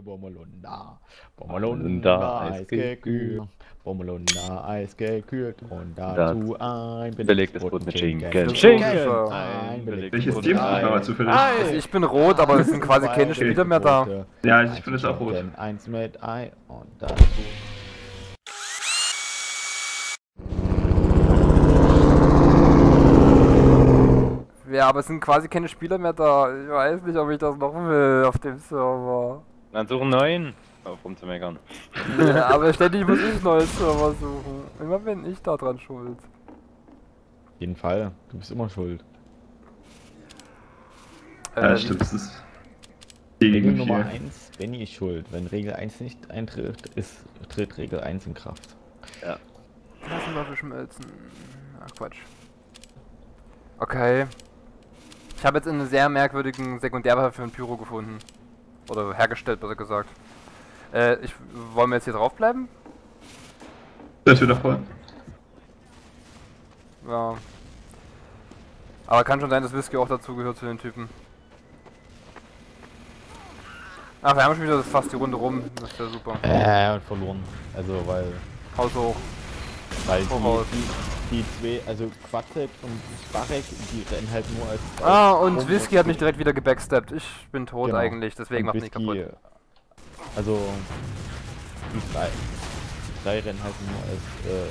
Bommelunder. Bommelunder, Bommelunder, Eisgekühlt. Bommelunder, eisgekühlt. Und Dazu ein belegtes Brot mit Schinken. Schinken. Ein Welches Team war Ei. zufällig? Also ich bin rot, aber es sind quasi keine Spieler mehr da. Ja, ich bin jetzt auch rot. Eins mit Ei und dazu. Ja, aber es sind quasi keine Spieler mehr da. Ich weiß nicht, ob ich das noch will auf dem Server. Dann suchen neuen. Auf rumzumeckern. Ja, aber ständig muss ich neue Server suchen. Immer bin ich da dran schuld. Auf jeden Fall, du bist immer schuld. Ja, Äh, stimmt, das ist. Regel Nummer vier. 1, Benny ist schuld. Wenn Regel 1 nicht eintritt, ist, tritt Regel 1 in Kraft. Klassenwaffe schmelzen. Ach Quatsch. Okay. Ich habe jetzt einen sehr merkwürdigen Sekundärwaffe für einen Pyro gefunden. Oder hergestellt, besser gesagt. Äh, ich, wollen wir jetzt hier draufbleiben? Das wird doch voll. Ja. Aber kann schon sein, dass Whisky auch dazu gehört zu den Typen. Ach, wir haben schon wieder fast die Runde rum. Das ist ja super. Äh, und verloren. Also, weil, Haus hoch. weil die, die, zwei, also Quatzek und Sparek, die rennen halt nur als. Ah, als und Rum- Whisky hat mich direkt wieder gebacksteppt. Ich bin tot Genau. eigentlich, deswegen und macht mich kaputt. Also, die drei, die drei rennen halt nur als, äh,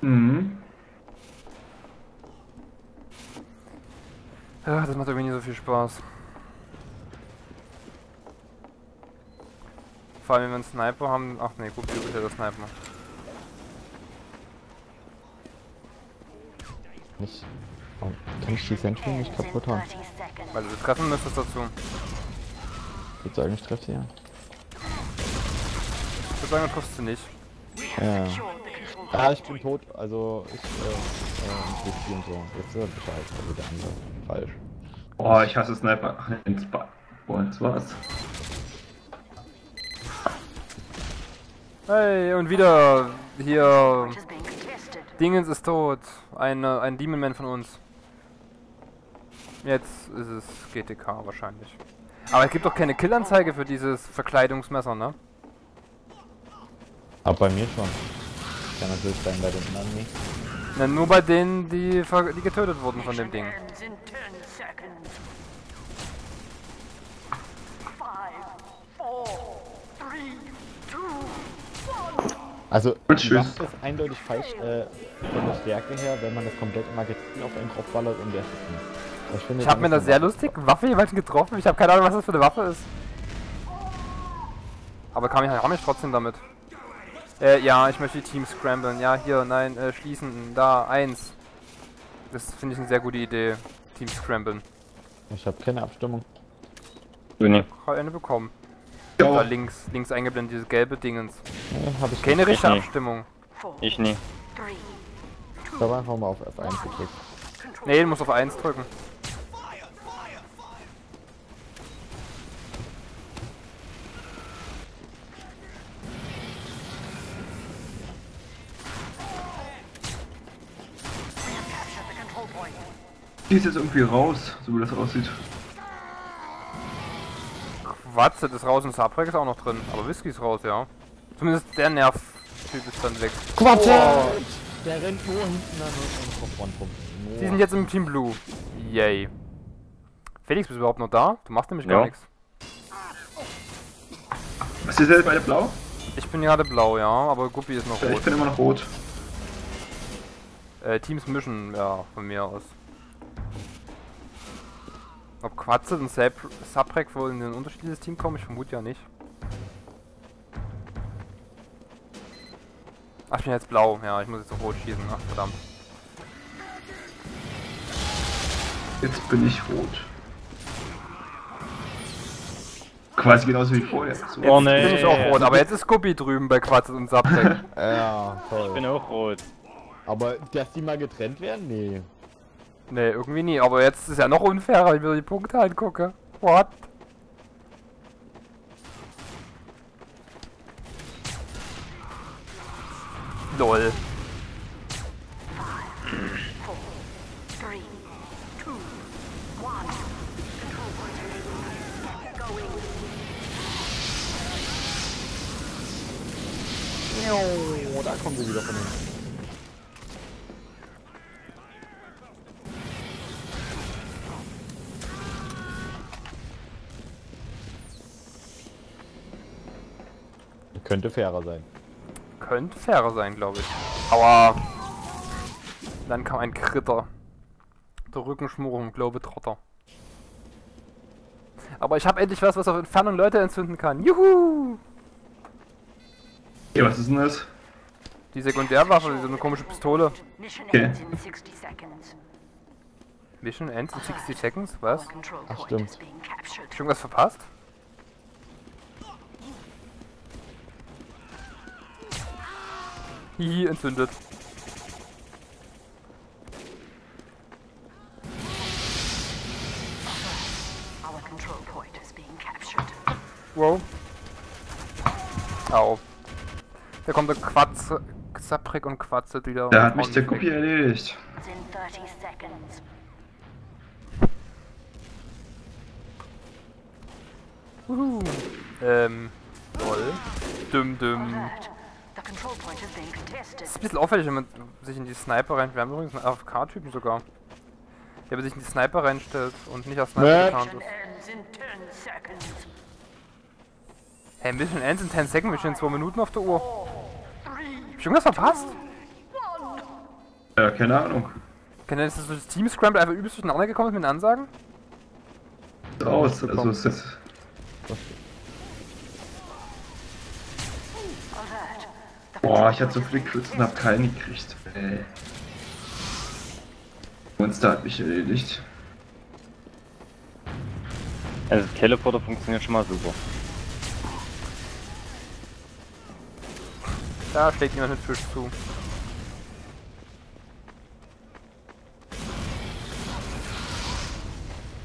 Mhm. Ja, das macht irgendwie nicht so viel Spaß. Vor allem, wenn wir einen Sniper haben. Ach nee, gut, du bist ja der Sniper. nicht. Oh, kann ich die Sentry nicht kaputt haben? Weil du treffen müsstest dazu. Ich würde sagen, ich treffe sie ja. Ich würde sagen, du triffst sie nicht. Ja. Ah, ich bin tot, also ich, äh, äh, Whisky und so. Jetzt ist er Bescheid, also der andere. Falsch. Oh, ich hasse Sniper. Ach, ins Ba. Boah, das war's. Hey, und wieder hier. Dingens ist tot. Eine, ein Demon Man von uns. Jetzt ist es GTK wahrscheinlich. Aber es gibt doch keine Killanzeige für dieses Verkleidungsmesser, ne? Aber bei mir schon. Kann natürlich sein bei den anderen nicht. Na, nur bei denen, die, die getötet wurden von dem Ding. Also. Waffe ist eindeutig falsch äh, von der Stärke her, wenn man das komplette Magazin auf einen draufballert und der ist es nicht. Ich, finde, Ich habe dann mir ist da eine sehr Waffe- lustig Waffe jemanden getroffen. Ich habe keine Ahnung, was das für eine Waffe ist. Aber kam ich, kam ich trotzdem damit. Äh, ja, ich möchte die Teams scramblen. Ja, hier, nein, äh, schließen. Da, eins. Das finde ich eine sehr gute Idee. Teams scramblen. Ich habe keine Abstimmung. Du nicht. Hab bekommen. Da Ja, links, links eingeblendet, diese gelbe Dingens. Nee, hab ich Keine richtige. Abstimmung. Ich nie. Ich habe einfach mal auf F1 gedrückt. Nee, du musst auf 1 drücken. die ist jetzt irgendwie raus, so wie das aussieht. Quatsch, das ist raus und Sabrek ist auch noch drin. Aber Whisky ist raus, ja. Zumindest der Nerv-Typ ist dann weg. Quatsch! Oh. Der rennt nur hinten an Front rum. Nur. Sie sind jetzt im Team Blue. Yay. Felix, bist du überhaupt noch da? Du machst nämlich Ja. gar nichts. Was ist jetzt beide blau? Ich bin gerade blau, ja, aber Guppi ist noch Ich rot. bin immer noch rot. Äh, Teams mischen, ja, von mir aus. Ob Quatzet und Sabrek wohl in ein unterschiedliches Team kommen? Ich vermute ja nicht. Ach, ich bin jetzt blau. Ja, ich muss jetzt auf rot schießen. Ach, verdammt. Jetzt bin ich rot. Quasi genauso wie vorher. So. Oh Bin nee. ich auch rot, aber jetzt ist Guppi drüben bei Quatzet und Sabrek. Ja, Ich toll. bin auch rot. Aber dass die mal getrennt werden? Nee. Nee, irgendwie nie. Aber jetzt ist ja noch unfairer, wenn ich mir die Punkte angucke. What? Lol. Oh, da kommen sie wieder von hinten. Könnte fairer sein. Könnte fairer sein, glaube ich. Aua. Dann kam ein Kritter. Der Rückenschmurung, Globetrotter. Aber ich habe endlich was, was auf Entfernung Leute entzünden kann. Juhu! Ja, was ist denn das? Die Sekundärwaffe, so eine komische Pistole. Mission Okay. ends in 60 seconds. Mission ends in 60 seconds, was? Ach, point stimmt. is being captured. Hab ich irgendwas verpasst? Hihi, entzündet. Wow. Au. Da kommt der Quatz, Zaprik und quatzelt wieder. Da hat mich der weg. erledigt. It's in 30 seconds. Uhu. Ähm, lol. Düm düm. Contested. ist ein bisschen auffällig, wenn man sich in die Sniper rein. Wir haben übrigens einen AFK-Typen sogar. Der sich in die Sniper reinstellt und nicht als Sniper Mission ist. ends in 10 seconds. Hey, Mission ends in 10 Sekunden, wir stehen 2 Minuten auf der Uhr. Hab ich irgendwas verpasst? Ja, keine Ahnung. Kann denn das das Team Scramble einfach übelst durcheinander gekommen ist mit den Ansagen? Sieht aus. Also ist jetzt. Boah, ich hatte so viele Crits und hab keinen gekriegt. Ey. Monster hat mich erledigt. Also Teleporter funktioniert schon mal super. Da schlägt jemand mit Fisch zu.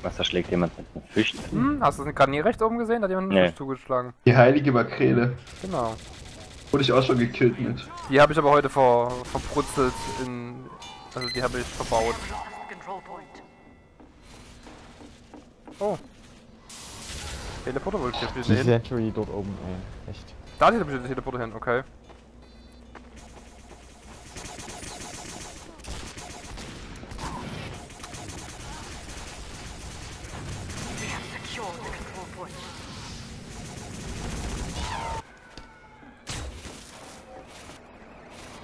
Was, da schlägt jemand mit einem Fisch zu? Hm, hast du es gerade nie rechts oben gesehen? Da hat jemand mit Nee. Fisch zugeschlagen. Die heilige Makrele. Genau. Wurde ich auch schon gekillt mit. Die habe ich aber heute ver verbrutzelt in. Also die habe ich verbaut. Oh. Teleporter wollte ich jetzt Die wieder hin. Century dort oben, ey. Echt. Da ist der Teleporter hin, okay. We have secured the control point.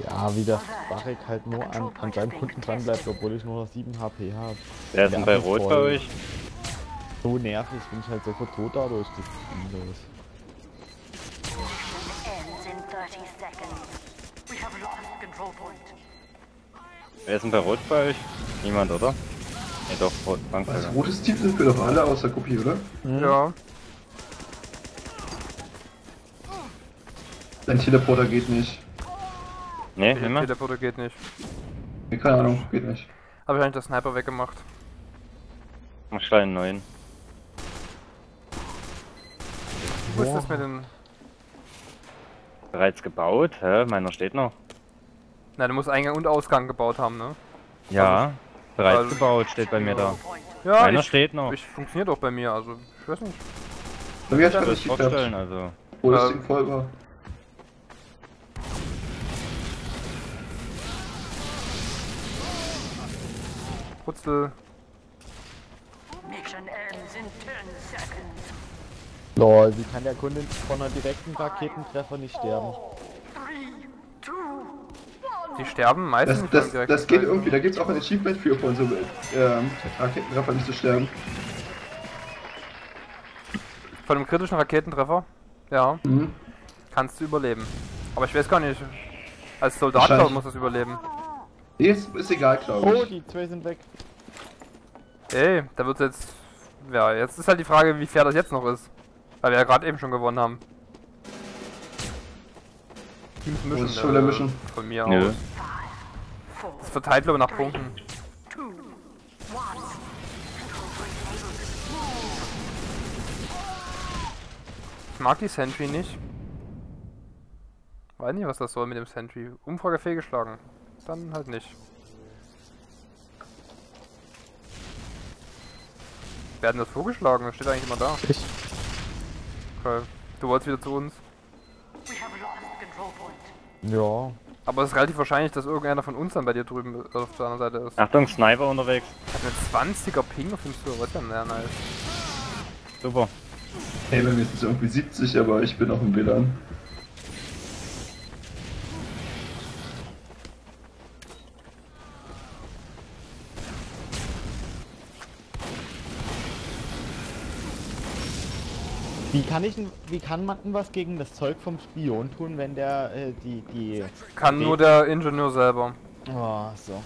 Ja, wie das Barek halt nur an, an seinem Kunden dran bleibt, obwohl ich nur noch 7 HP habe. Wer ist denn bei Rot bei euch? So nervig, bin ich halt sofort tot dadurch. Das ist sinnlos. Mission ends in 30 seconds. We have lost the control point. Wer ist denn bei Rot bei euch? Niemand, oder? Ne, doch, Rot, Als Bankfelder. rotes Team sind wir doch alle außer Kopie, oder? Ja. Dein Teleporter geht nicht. Ne, Der nimmer? Teleporter geht nicht. Keine Ahnung, geht nicht. Habe ich eigentlich das Sniper weggemacht. Mach schnell einen neuen. Wo ist das mit den. Bereits gebaut? Hä? Meiner steht noch. Na, du musst Eingang und Ausgang gebaut haben, ne? Ja, bereits also- gebaut steht bei mir da. Ja, Meiner ich, steht noch. ich funktioniert auch bei mir, also ich weiß nicht. Bei mir hat würde nicht es vorstellen, also. wo das Ähm, voll war. Putzel. Mission ends in 10 seconds. Lol, wie kann der Kunde von einer direkten Raketentreffer nicht sterben? Die sterben meistens Das, das, das geht irgendwie, da gibt's auch ein Achievement für von so ähm, Raketentreffer nicht zu sterben. Von einem kritischen Raketentreffer, ja, Mhm. kannst du überleben. Aber ich weiß gar nicht, als Soldat muss das überleben. Nee, ist, ist egal, glaube Oh, ich. die zwei sind weg. Ey, da wird's jetzt. Ja, jetzt ist halt die Frage, wie fair das jetzt noch ist. Weil wir ja gerade eben schon gewonnen haben. Teams mischen. ist schon wieder mischen? Von mir Nö. aus. Das verteilt glaube ich nach Punkten. Ich mag die Sentry nicht. Weiß nicht, was das soll mit dem Sentry. Umfrage fehlgeschlagen. Dann halt nicht. Wer hat denn das vorgeschlagen? Das steht eigentlich immer da. Ich. Okay. Du wolltest wieder zu uns. Ja. Aber es ist relativ wahrscheinlich, dass irgendeiner von uns dann bei dir drüben auf der anderen Seite ist. Achtung, Sniper unterwegs. Hab einen 20er Ping auf dem Server, was ja sehr nice. Super. Hey, bei mir ist es irgendwie 70, aber ich bin auf dem WLAN. Wie kann ich wie kann man was gegen das Zeug vom Spion tun, wenn der äh, die die Kann nur der Ingenieur selber. Oh, so.